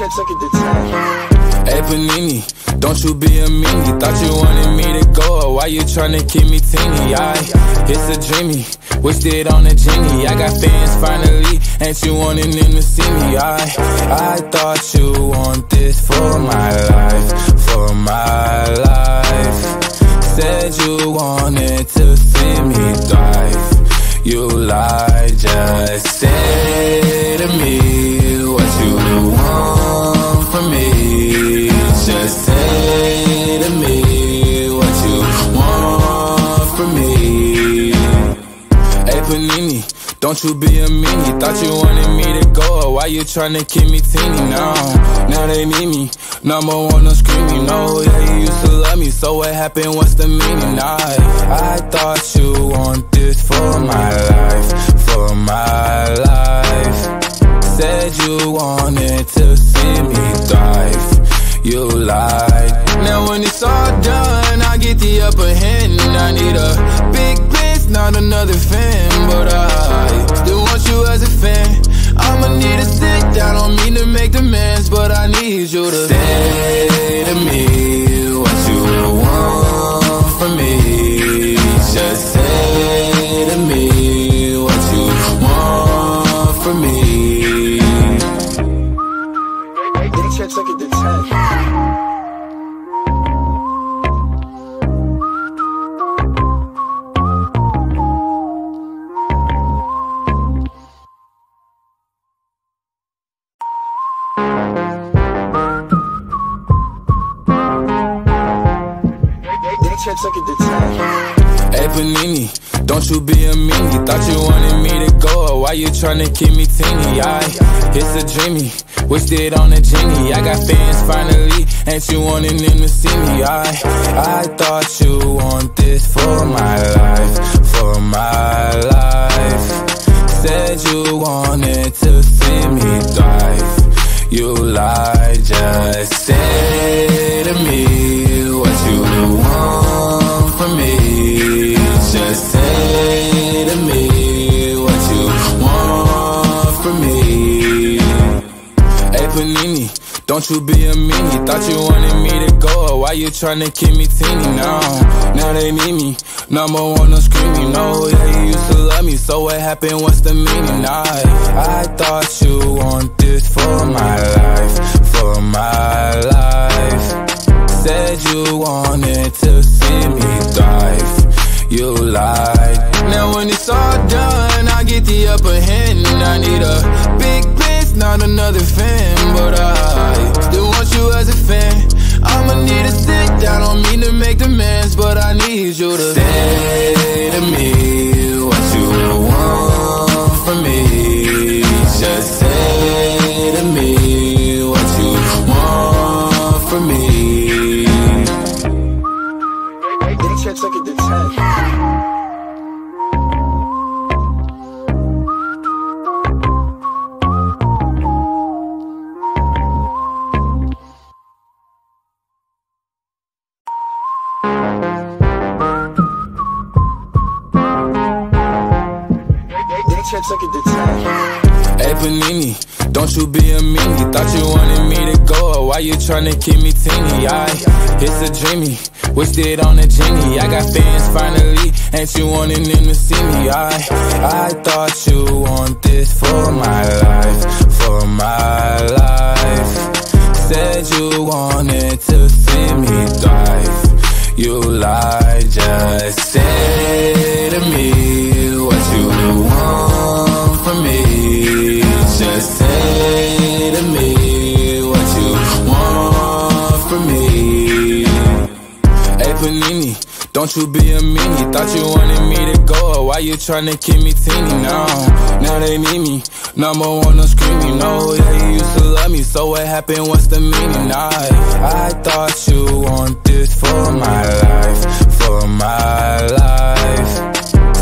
check, check it, the time. Hey Panini, don't you be a meanie. Thought you wanted me to go, why you tryna keep me teeny? I, it's a dreamy, wished it on a genie. I got fans finally, ain't you wanting them to see me? I, I thought you want this for my life, for my life. Said you wanted to see me thrive. You lied, just say to me what you want from me. Just say to me what you want from me. Hey Panini, don't you be a meanie. Thought you wanted me to go, why you tryna keep me teeny now? Now they need me, number one on screaming. No, yeah, you used to love me, so what happened? What's the meaning? I, I thought you want this for my life, for my life. Said you wanted to see me thrive. You lied. Now when it's all done, I get the upper hand. I need a not another fan. But I still want you as a fan. I'ma need to sit down, don't mean to make demands, but I need you to say tryna keep me teeny? I, it's a dreamy, wished it on a genie. I got fans finally, ain't you wanting them to see me? I, I thought you want this for my life, for my life. Said you wanted to see me thrive. You lied, just say to me what you want from me. Just say Don't you be a meanie. Thought you wanted me to go, why you tryna keep me teeny now? Now they need me, number one on screaming. No, yeah, you used to love me, so what happened? What's the meaning? I, I thought you want this for my life, for my life. Said you wanted to see me thrive. You lied. Now when it's all done, I get the upper hand. I need a big bitch, not another fan. But I still want you as a fan. I'ma need to sit down, don't mean to make demands, but I need you to say you tryna keep me teeny? I, it's a dreamy, wished it on a genie. I got fans finally, ain't you wanting them to see me? I, I thought you want this for my life, for my life. Said you wanted to see me thrive. You lied, just say don't you be a meanie. Thought you wanted me to go, why you tryna keep me teeny now? Now they need me, number one on screaming. No, yeah, you used to love me, so what happened? What's the meaning? I, I thought you want this for my life, for my life.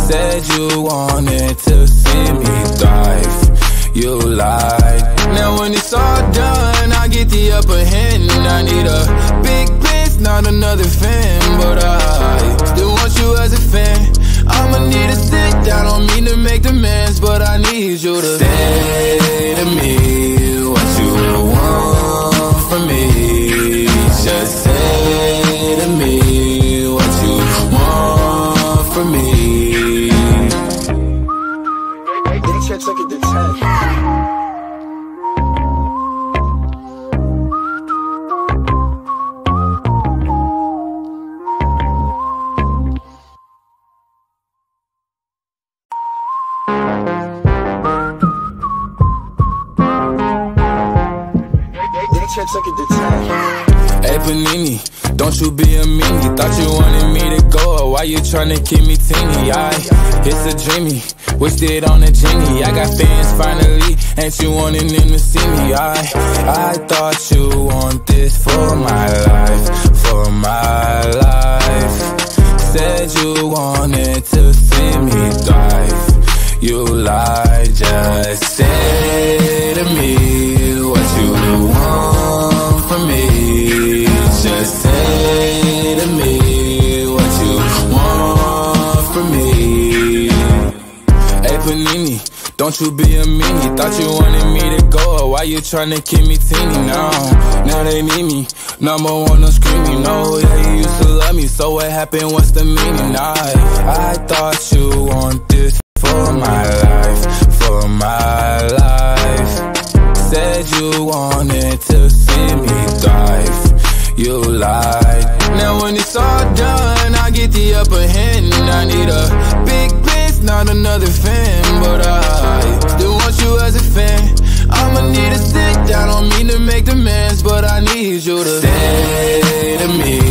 Said you wanted to see me thrive. You lied. Now when it's all done, I get the upper hand. I need a big not another fan, but I still want you as a fan. I'ma need a stick, I don't mean to make demands, but I need you to say to me what you want from me. Just say to me what you want from me. Didn't check, check it. To 10. Hey Panini, don't you be a meanie. Thought you wanted me to go, why you tryna keep me teeny? I, it's a dreamy, wished it on a genie. I got fans finally, ain't you wanting them to see me? I, I thought you want this for my life, for my life. Said you wanted to see me thrive. You lied, just say to me what you want from me. Just say to me what you want from me. Hey Panini, don't you be a meanie. Thought you wanted me to go, why you tryna keep me teeny now? Now they need me, number one, no screaming. No, yeah, you used to love me, so what happened? What's the meaning? I, I thought you want this for my life, for my life. Said you wanted to see me thrive. You lied. Now when it's all done, I get the upper hand. I need a big bitch, not another fan, but I still want you as a fan. I'ma need to sit down, don't mean to make demands, but I need you to say to me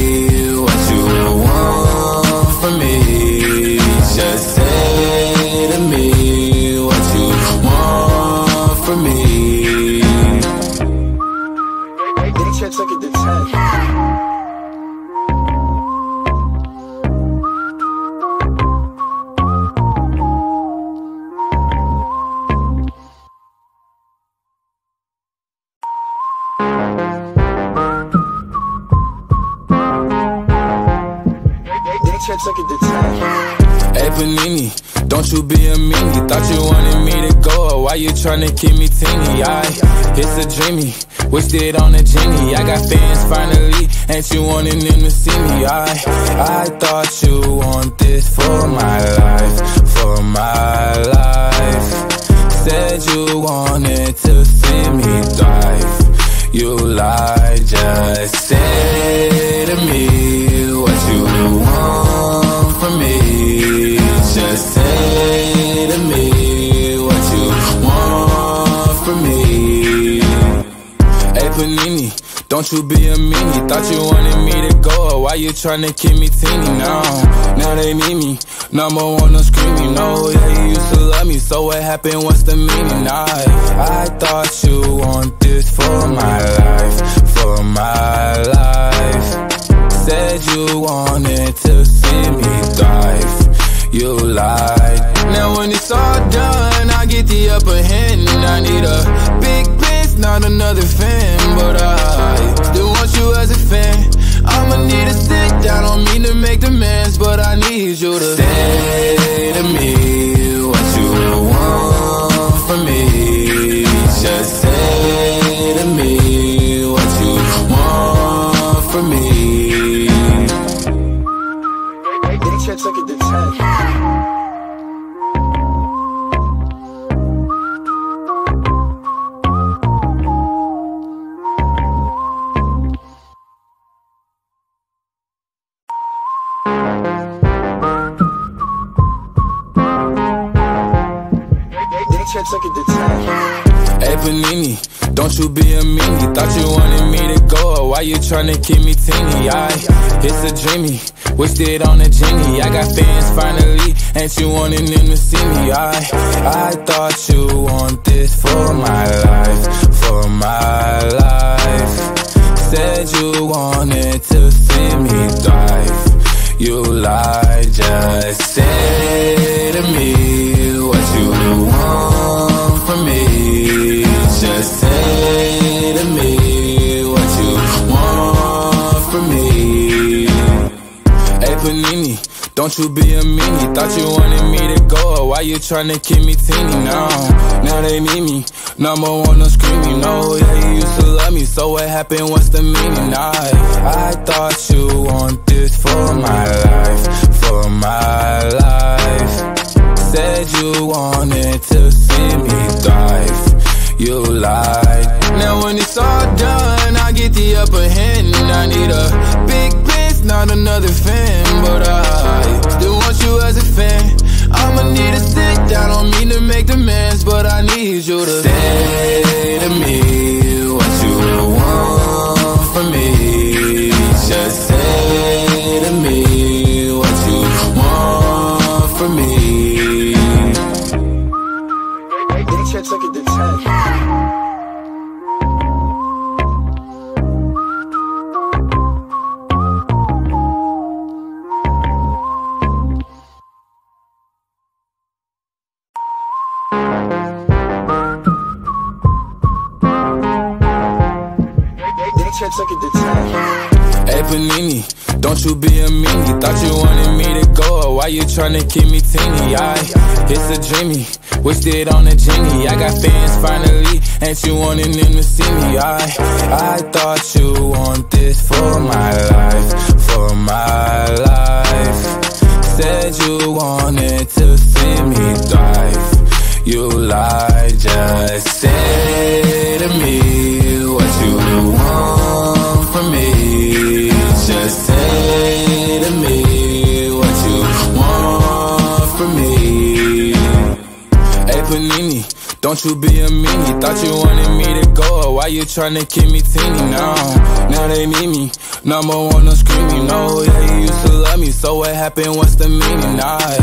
They took it to 10. Hey Panini, don't you be a meanie. Thought you wanted me to go, why you tryna keep me teeny? I, it's a dreamy, wished it on a genie. I got fans finally, ain't you wanting them to see me? I, I thought you want this for my life, for my life. Said you wanted to see me thrive. You lied, just say to me what you want from me. Just say to me what you want from me. Hey Panini, don't you be a meanie. Thought you wanted me to go, why you tryna keep me teeny now? Now they need me, number one, no screaming. No, yeah, you used to love me, so what happened? What's the meaning? I, I thought you want this for my life, for my life. Said you wanted to see me thrive. You lied. Now when it's all done, I get the upper hand. And I need a not another fan. But I still want you as a fan. I'ma need to sit down, don't mean to make demands, but I need you to say it on a genie. I got fans finally, ain't you wanting them to see me? I, I thought you want this for my life, for my life. Said you wanted to see me thrive. You lied, just say to me what you want from me. Just say to me Panini. Don't you be a meanie. Thought you wanted me to go. Why you tryna keep me teeny? Now, now they need me. Number one, I'm screaming. No, yeah, you used to love me. So what happened? What's the meaning? I, I thought you want this for my life, for my life. Said you wanted to see me thrive. You lied. Now when it's all done, I get the upper hand. I need a big not another fan, but I still want you as a fan. I'ma need a sit down, don't mean to make demands, but I need you to say tryna keep me teeny? I, it's a dreamy, wished it on a genie. I got fans finally, ain't you wanting them to see me? I, I thought you want this for my life, for my life. Said you wanted to see me thrive. You lied, just say to me what you want don't you be a meanie. Thought you wanted me to go, why you tryna keep me teeny now? Now they need me, number one, no screaming. No, yeah, you used to love me, so what happened? What's the meaning? I,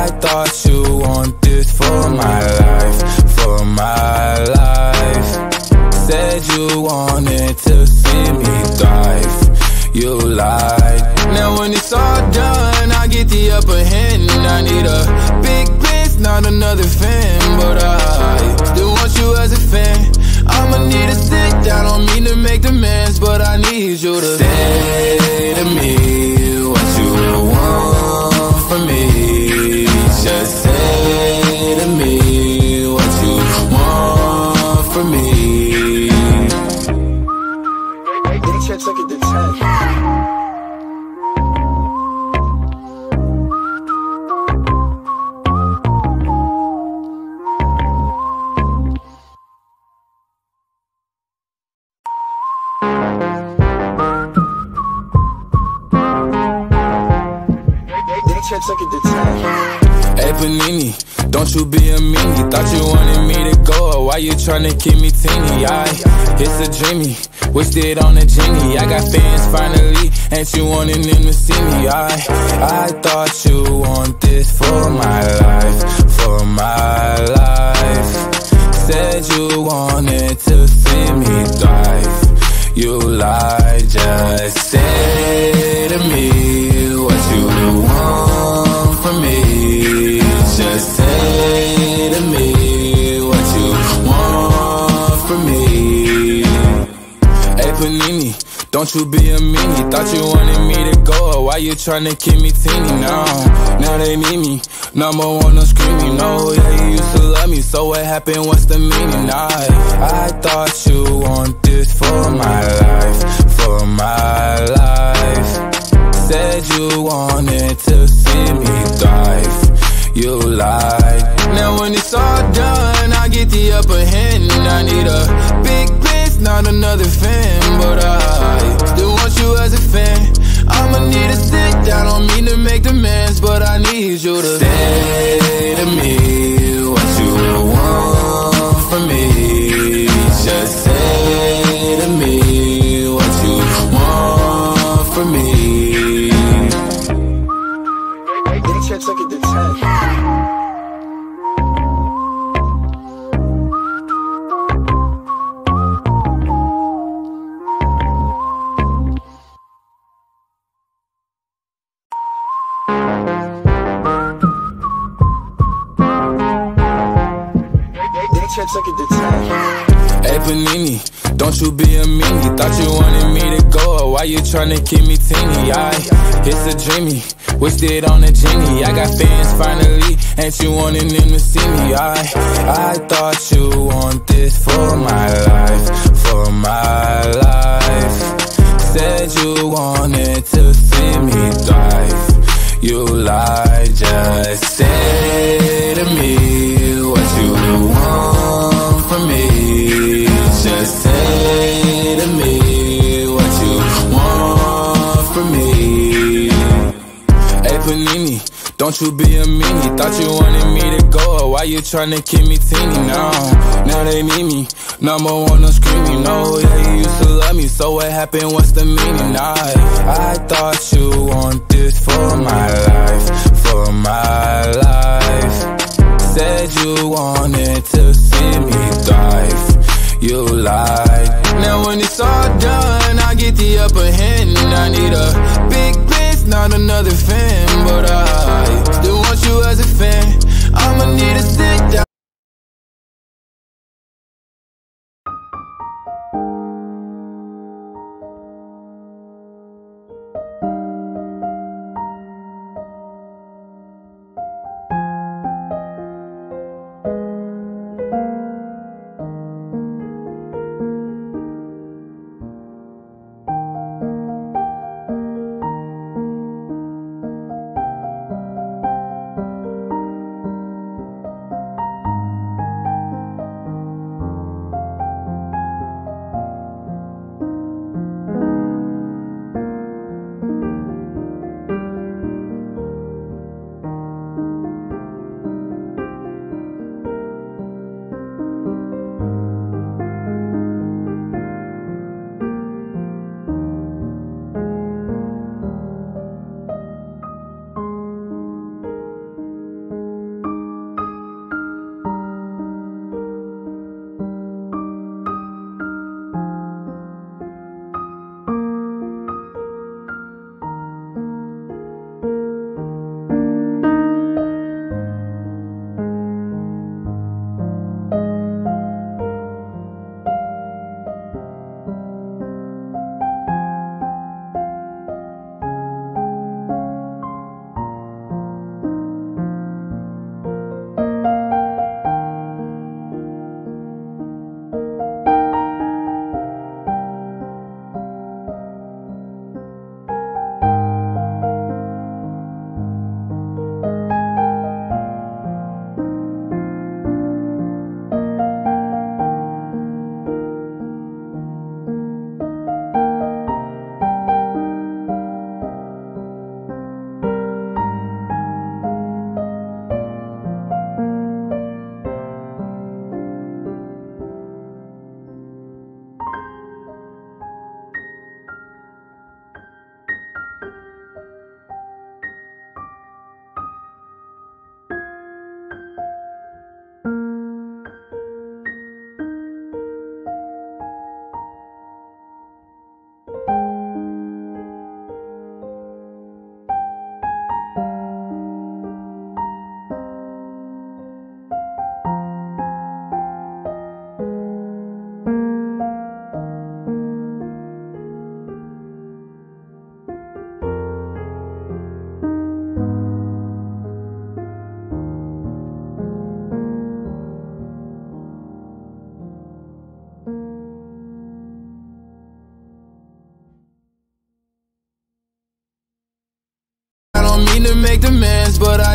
I thought you want this for my life, for my life. Said you wanted to see me thrive. You lied. Now when it's all done, I get the upper hand. I need a big not another fan, but I still want you as a fan. I'ma need a sit down, don't mean to make demands, but I need you to say to me 10. Hey Panini, don't you be a meanie. Thought you wanted me to go, why you tryna keep me teeny? I, it's a dreamy, wished it on a genie. I got fans finally, ain't you wanting them to see me? I, I thought you want this for my life, for my life. Said you wanted to see me thrive. You lied, just say to me what you want from me. Just say to me what you want from me. Hey Panini, don't you be a meanie. Thought you wanted me to go, why you tryna keep me teeny now? Now they need me, number one, no screaming. No, yeah, you used to love me, so what happened? What's the meaning? I, I thought you want this for my life, for my life. Said you wanted to see me thrive. You lied. Now when it's all done, I get the upper hand. I need a big not another fan, but I still want you as a fan. I'ma need a sit down, don't mean to make demands, but I need you to say to me 10. Hey Panini, don't you be a meanie. Thought you wanted me to go, why you tryna keep me teeny? I, it's a dreamy, wished it on a genie. I got fans finally, ain't you wanting them to see me? I, I thought you want this for my life, for my life. Said you wanted to see me thrive you lie. Just say to me what you want from me. Just say to me what you want from me. Hey, Panini. Don't you be a meanie. Thought you wanted me to go. Why you tryna keep me teeny now? Now they need me. Number one, no screaming. No, yeah, you used to love me. So what happened? What's the meaning? I, I thought you want this for my life. For my life. Said you wanted to see me thrive. You lied. Now when it's all done, I get the upper hand. I need a big not another fan. But I I'ma need a sit down.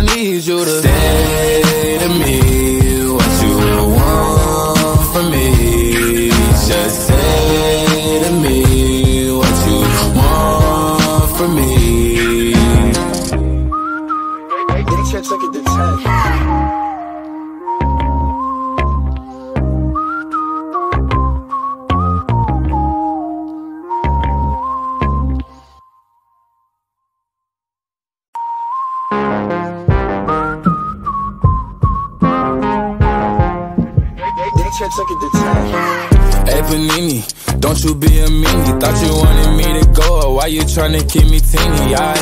Demands, but I tryna keep me teeny? I,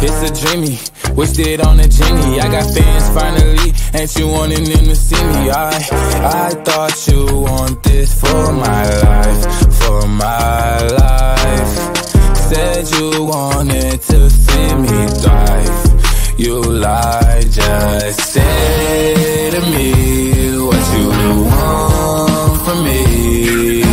it's a dreamy. Wished it on a genie. I got fans finally. Ain't you wanting them to see me? I, I thought you want this for my life. For my life. Said you wanted to see me thrive. You lied, just say to me what you want from me.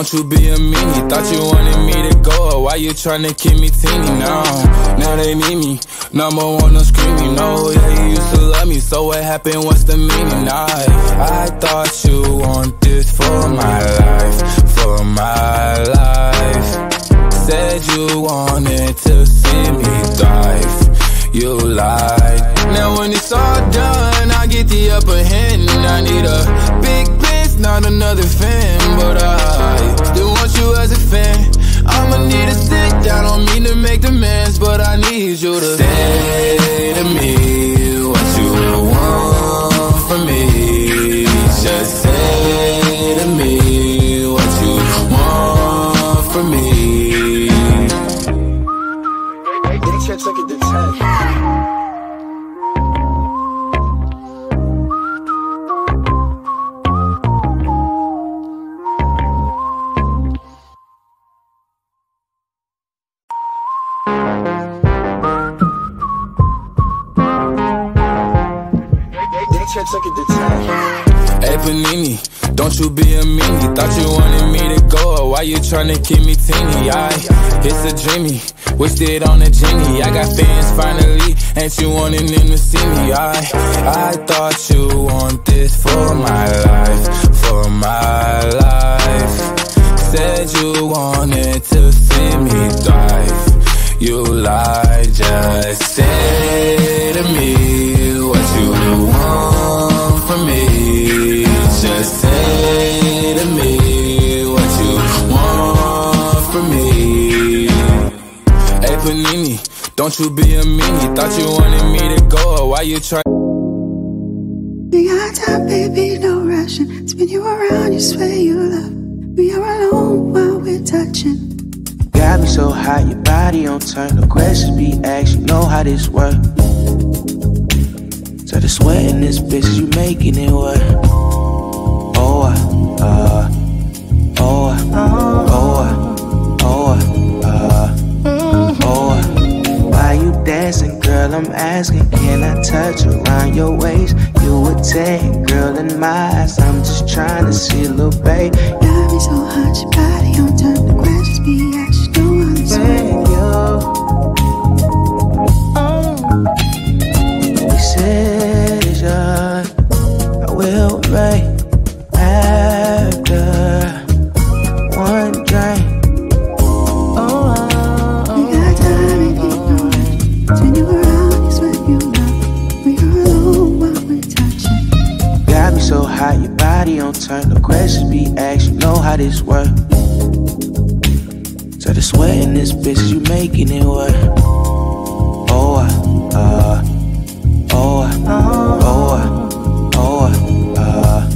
Don't you be a meanie. Thought you wanted me to go. Why you tryna keep me teeny now? Now they need me. Number one, I'm screaming. No, yeah, you used to love me. So what happened? What's the meaning? I, I thought you want this for my life, for my life. Said you wanted to see me thrive. You lied. Now when it's all done, I get the upper hand. and I need a not another fan, but I still want you as a fan. I'ma need a sit down, don't mean to make demands, but I need you to say to me what you want from me. Just say to me what you want from me. Daytrip took it to 10. They check it to 10. Hey Panini, don't you be a meanie. Thought you wanted me to go, why you tryna keep me teeny? I, it's a dreamy, wished it on a genie. I got fans finally, ain't you wanting them to see me? I, I thought you want this for my life, for my life. Said you wanted to see me thrive. You lied, just say to me what you want me. Just say to me what you want from me. Hey Panini, don't you be a meanie. Thought you wanted me to go, why you try? We got time, baby, no rushing. Spin you around, you swear you love. We are alone while we're touching. Got me so hot, your body on turn. No questions be asked, you know how this work. So the sweat in this bitch, you making it work. Oh, uh, uh, oh, uh, oh, uh, oh, uh, oh, uh. Why you dancing, girl? I'm asking, can I touch around your waist? You a 10, girl, in my eyes. I'm just trying to see a little babe. Got me so hot, your body on turn. The questions be asked, So the sweat in this bitch, you making it work. Oh, uh, uh, oh, uh, oh, uh, oh, uh,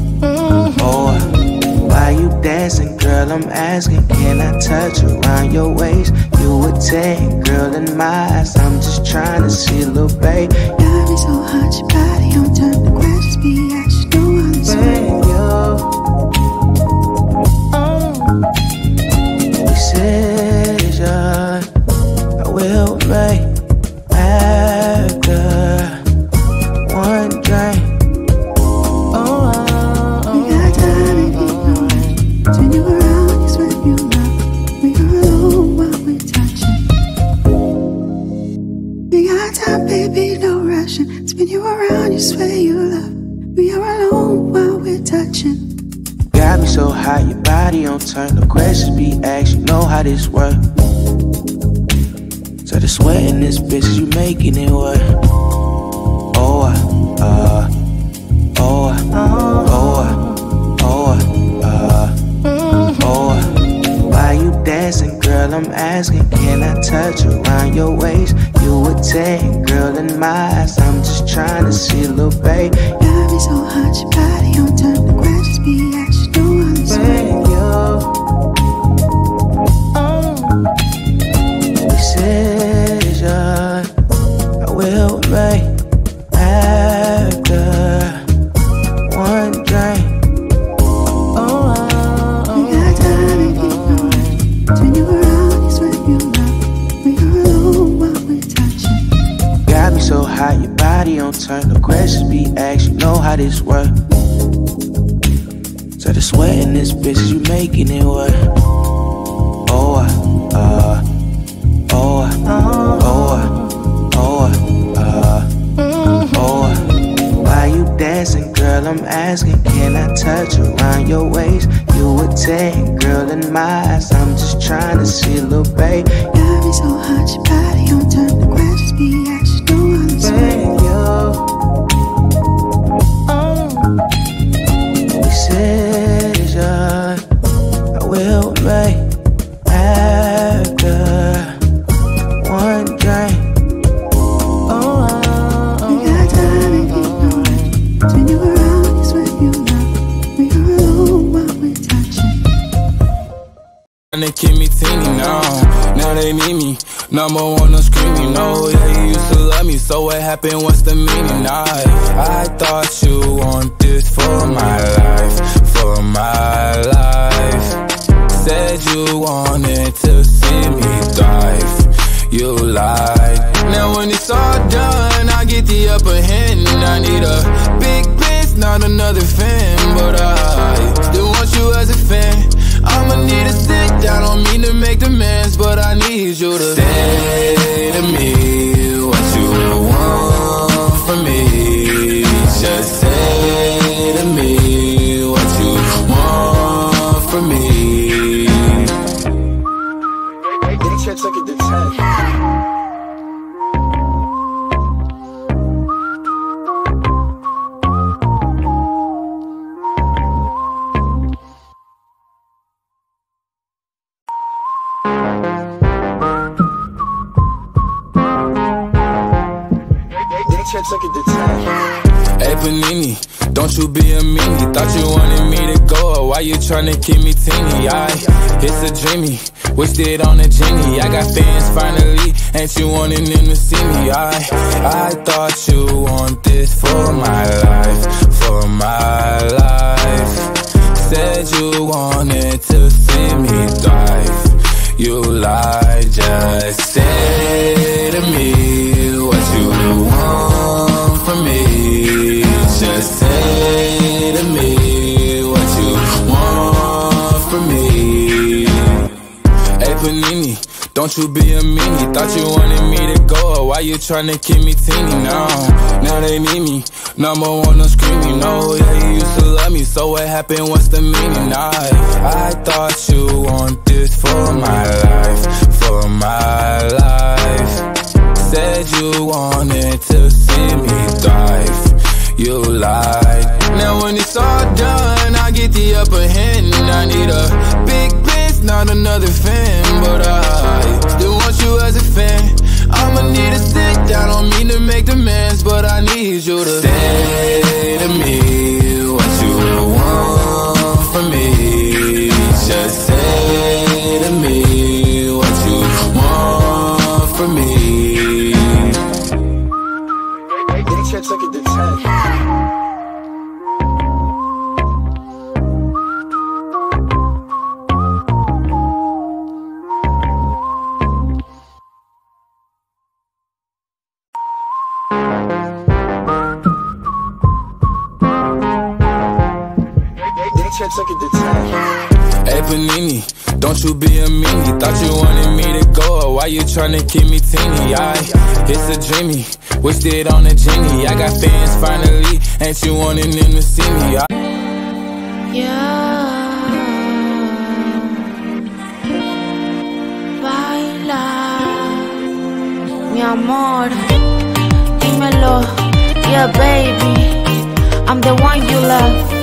oh. uh. Why you dancing, girl? I'm asking, can I touch around your waist? You a 10, girl, in my eyes. I'm just trying to see a little babe. Got me so hot, your body on turn. The questions be asked, you know how this making it work. Oh, uh, oh, uh, oh, uh, oh, uh, oh. uh. Why you dancing, girl? I'm asking, can I touch around your waist? You a 10, girl, in my eyes. I'm just trying to see little babe. Got me so hot, your body on turn. The questions be asked, making it work. Oh, uh, uh, oh, uh, oh, uh, oh, uh, uh, oh. Why you dancing, girl? I'm asking, can I touch around your waist? You a ten, girl, in my eyes. I'm just trying to see, little babe. Love is so hot, your body on turn The questions be asking. Number one, no screaming. No, yeah, you used to love me. So what happened? What's the meaning? I, I thought you want this for my life. For my life. Said you wanted to see me thrive. You lied. Now when it's all done, I get the upper hand. I need a big bitch, not another fan. But I tryna keep me teeny? I, it's a dreamy, wished it on a genie. I got fans finally, ain't you wanting them to see me? I, I thought you want this for my life, for my life. Said you wanted to see me thrive. You lied, just say don't you be a meanie. Thought you wanted me to go, why you tryna keep me teeny now? Now they need me. Number one, no screaming. No, yeah, you used to love me. So what happened? What's the meaning? I, I thought you want this for my life, for my life. Said you wanted to see me thrive. You lied. Now when it's all done, I get the upper hand. I need a big not another fan. But I still want you as a fan. I'ma need to sit down, don't mean to make demands, but I need you to say to me They check, check it, the tag. Hey Panini, don't you be a meanie. Thought you wanted me to go, why you tryna keep me teeny? I, it's a dreamy, wished it on a genie. I got fans finally, ain't you wanting them to see me? I, Ya baila, mi amor, dímelo, yeah baby, I'm the one you love,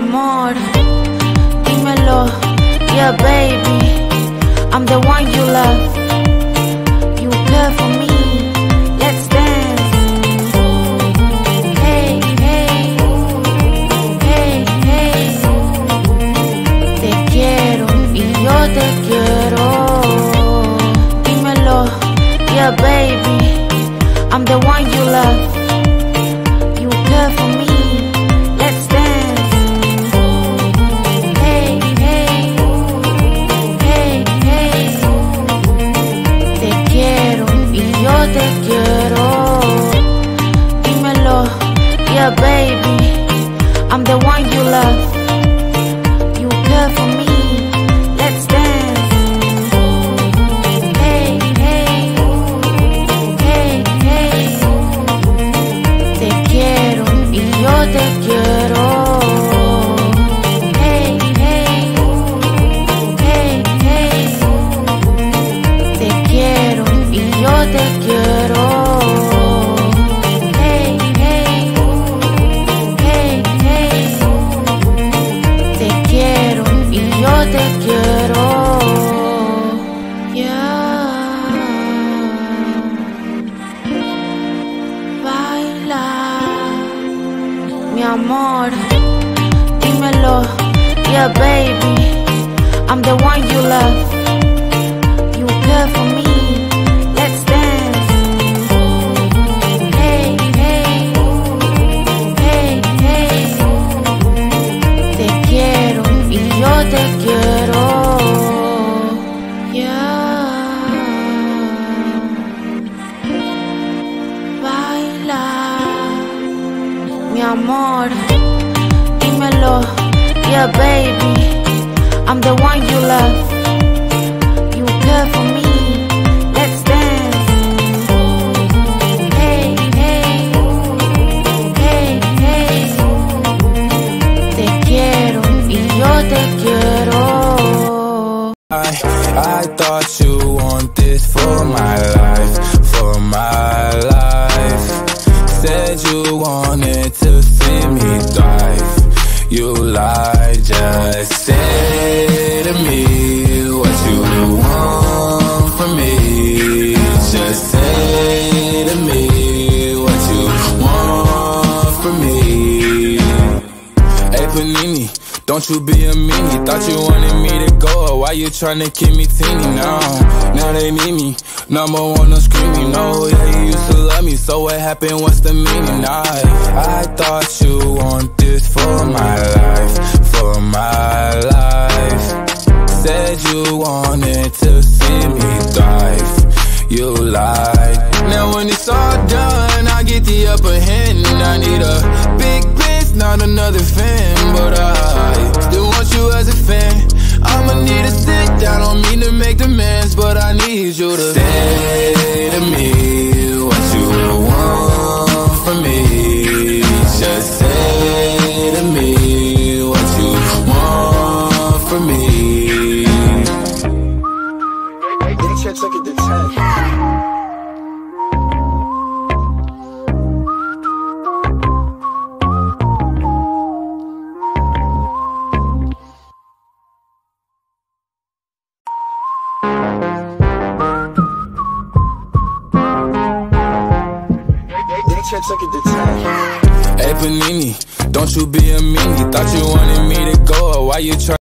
amor, yeah baby, I'm the one you love, baby, I'm the one you love. Mi amor. Dímelo, yeah, baby. I'm the one you love. You care for me. Let's dance. Hey, hey, hey, hey. Te quiero y yo te quiero. I, I thought you don't you be a meanie. Thought you wanted me to go, why you tryna keep me teeny now? Now they need me, number one, I'm screaming. No, yeah, you used to love me, so what happened? What's the meaning? I, I thought you want this for my life, for my life. Said you wanted to see me thrive. You lied. Now when it's all done, I get the upper hand. I need a big bitch, not another fan. But I need